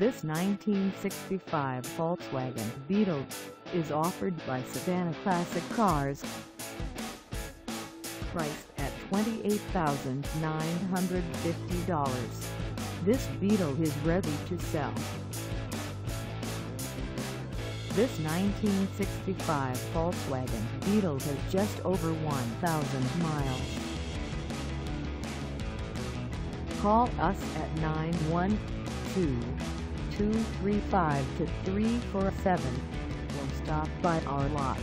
This 1965 Volkswagen Beetle is offered by Savannah Classic Cars. Priced at $28,950, this Beetle is ready to sell. This 1965 Volkswagen Beetle has just over 1,000 miles. Call us at 912-235-2347 or stop by our lot.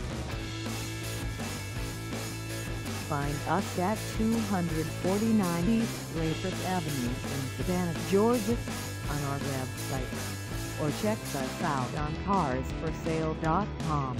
Find us at 249 East Lathrop Avenue in Savannah, Georgia on our website or check us out on carsforsale.com.